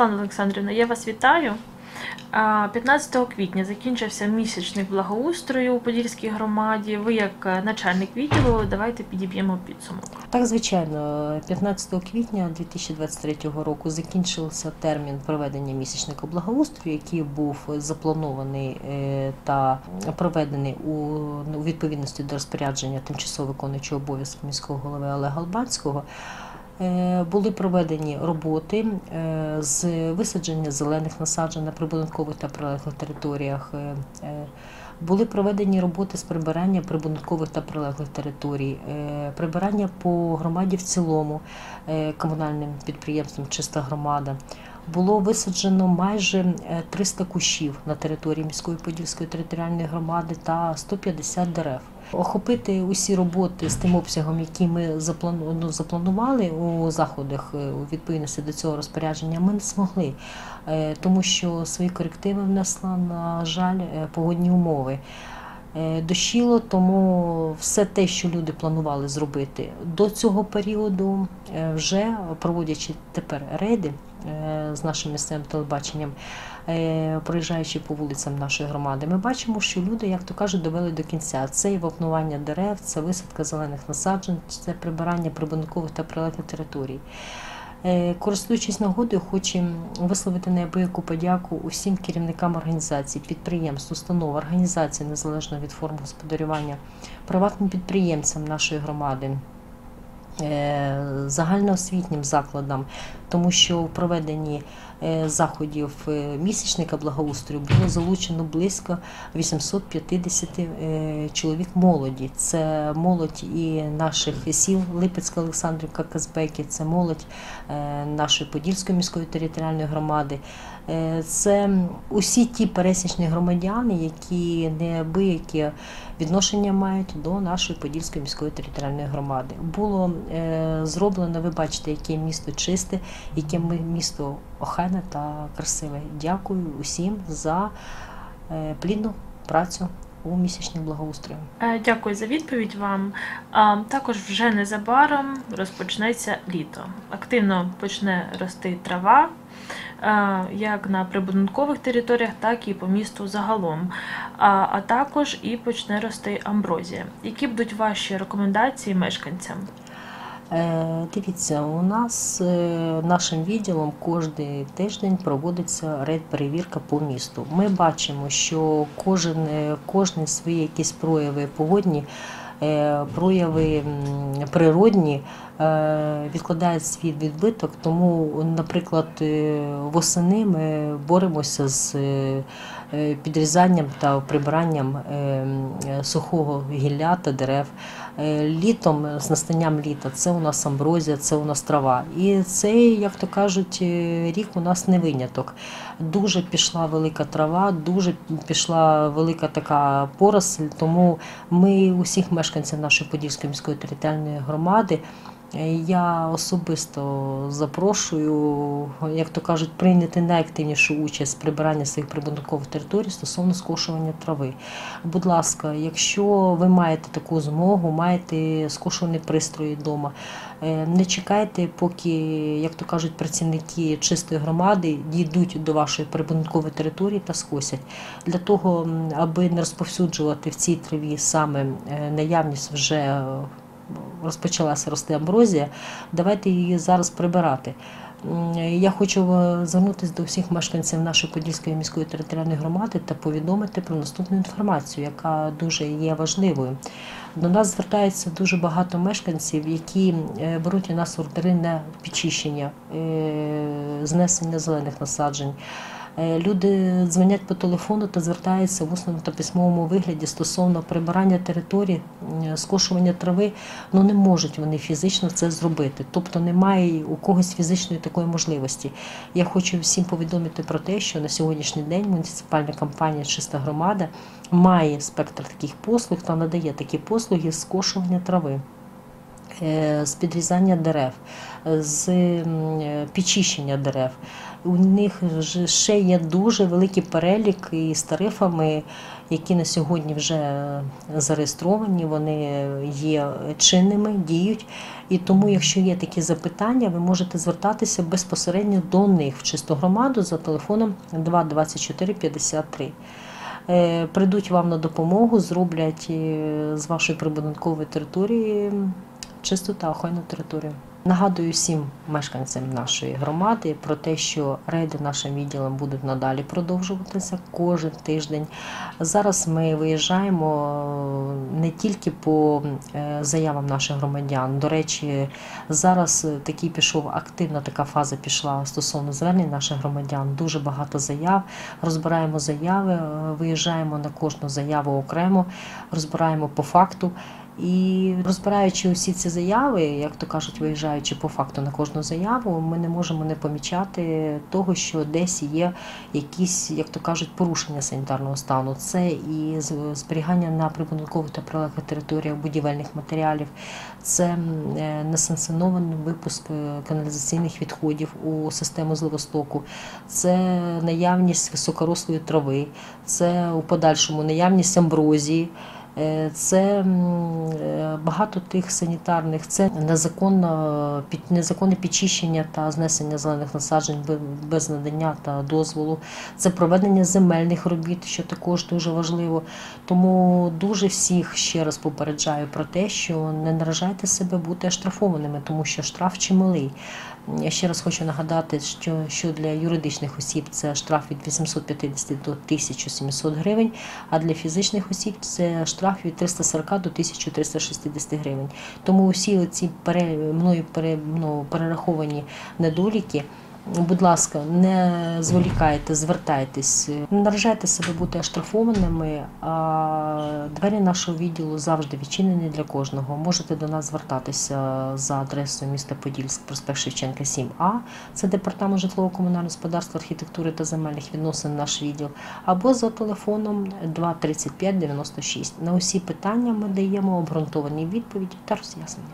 Руслана Олександрівна, я вас вітаю. 15 квітня закінчився місячник благоустрою у Подільській громаді. Ви, як е, начальник відділу, давайте підіб'ємо підсумок. Так, звичайно, 15 квітня 2023 року закінчився термін проведення місячника благоустрою, який був запланований е, та проведений у у відповідності до розпорядження тимчасово виконуючого обов'язки міського голови Олега Албанського. Е, Були проведені роботи е, з висадження зелених насаджень на прибудинкових та прилеглих територіях. е, були проведені роботи з прибирання прибудинкових та прилеглих територій, прибирання по громаді в цілому комунальним підприємством Чиста громада. Було висаджено майже е, 300 кущів на території міської подільської територіальної громади та 150 дерев. Охопити усі роботи з тим обсягом, який ми заплану- ну, запланували у заходах е, у відповідності до цього розпорядження, ми не змогли, е, тому що свої корективи внесла, на жаль, е, погодні умови. Дощило, тому все те, що люди планували зробити до цього періоду, вже проводячи тепер рейди е, з нашим місцевим телебаченням, е, проїжджаючи по вулицям нашої громади, ми бачимо, що люди, як то кажуть, довели до кінця. Це і вапнування дерев, це висадка зелених насаджень, це прибирання прибудинкових та прилеглих територій. Е, Користуючись нагодою, хочемо висловити неабияку подяку усім керівникам організацій, підприємств, установ, організацій незалежно від форм господарювання, приватним підприємцям нашої громади, е, загальноосвітнім закладам, тому що в проведенні е, заходів е, місячника благоустрою було залучено близько 850 е, чоловік молоді. Це молодь і наших сіл Липецька, Олександрівка, Казбеки, це молодь е, нашої Подільської міської територіальної громади. Е, Це усі ті пересічні громадяни, які неабияке відношення мають до нашої Подільської міської територіальної громади. Було е, зроблено, ви бачите, яке місто чисте, яке місто охайне та красиве. Дякую усім за е, плідну працю у місячних благоустрою. Е, Дякую за відповідь вам. Також вже незабаром розпочнеться літо. Активно почне рости трава, е, як на прибудинкових територіях, так і по місту загалом. А також і почне рости амброзія. Які будуть ваші рекомендації мешканцям? Е, Дивіться, у нас е, нашим відділом кожен тиждень проводиться рейд-перевірка по місту. Ми бачимо, що кожен, е, кожен свої якісь прояви погодні, прояви природні відкладають свій відбиток. Тому, наприклад, е, восени ми боремося з е, е, підрізанням та прибиранням е, е, сухого гілля та дерев. Е, Літом, е, з настанням літа, це у нас амброзія, це у нас трава. І цей, як то кажуть, е, рік у нас не виняток. Дуже пішла велика трава, дуже пішла велика така поросль, тому ми усіх мешканців нашої Подільської міської територіальної громади. Я особисто запрошую, як то кажуть, прийняти найактивнішу участь в прибиранні своїх прибудинкових територій стосовно скошування трави. Будь ласка, якщо ви маєте таку змогу, маєте скошувані пристрої вдома, е, не чекайте, поки, як то кажуть, працівники чистої громади дійдуть до вашої прибудинкової території та скосять. Для того, аби не розповсюджувати в цій траві саме е, наявність вже розпочалася рости амброзія, давайте її зараз прибирати. Я хочу е, звернутися до всіх мешканців нашої Подільської міської територіальної громади та повідомити про наступну інформацію, яка дуже є важливою. До нас звертається дуже багато мешканців, які е, беруть у нас ордери на підчищення, е, знесення зелених насаджень. Е, Люди дзвонять по телефону та звертаються в усному та письмовому вигляді стосовно прибирання території, скошування трави. Ну не можуть вони фізично це зробити. Тобто немає у когось фізичної такої можливості. Я хочу всім повідомити про те, що на сьогоднішній день муніципальна компанія Чиста громада має спектр таких послуг та надає такі послуги скошування трави. Е, з підрізання дерев, з е, підчищення дерев. У них ще є дуже великий перелік із тарифами, які на сьогодні вже зареєстровані, вони є чинними, діють. І тому, якщо є такі запитання, ви можете звертатися безпосередньо до них в чисту громаду за телефоном 224 53. Е, Прийдуть вам на допомогу, зроблять е, з вашої прибудинкової території чисту та охайну територію. Нагадую всім мешканцям нашої громади про те, що рейди нашим відділом будуть надалі продовжуватися кожен тиждень. Зараз ми виїжджаємо е, не тільки по е, заявам наших громадян. До речі, зараз такий пішов активна така фаза пішла стосовно звернень наших громадян. Дуже багато заяв. Розбираємо заяви, е, виїжджаємо на кожну заяву окремо, розбираємо по факту. І розбираючи усі ці заяви, як то кажуть, виїжджаючи по факту на кожну заяву, ми не можемо не помічати того, що десь є якісь, як то кажуть, порушення санітарного стану. Це і зберігання на прибудинкових та прилеглих територіях будівельних матеріалів, це е, несанкціонований випуск е, каналізаційних відходів у систему зливостоку, це наявність високорослої трави, це у подальшому наявність амброзії. Е, Це е, багато тих санітарних, це незаконне, під- незаконне підчищення та знесення зелених насаджень без надання та дозволу. Це проведення земельних робіт, що також дуже важливо. Тому дуже всіх ще раз попереджаю про те, що не наражайте себе бути оштрафованими, тому що штраф чималий. Я ще раз хочу нагадати, що, що для юридичних осіб це штраф від 850 до 1700 гривень, а для фізичних осіб це штраф від 340 до 1360 гривень. Тому усі ці пере, мною пере, ну, перераховані недоліки. Будь ласка, не зволікайте, звертайтесь, не наражайте себе бути оштрафованими. А двері нашого відділу завжди відчинені для кожного. Можете до нас звертатися за адресою міста Подільськ, проспект Шевченка 7А. Це департамент житлово-комунального господарства, архітектури та земельних відносин, наш відділ, або за телефоном 235 96. На усі питання ми даємо обґрунтовані відповіді та роз'яснення.